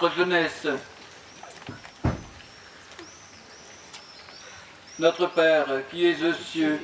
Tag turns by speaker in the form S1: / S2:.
S1: notre jeunesse. Notre Père qui es aux cieux,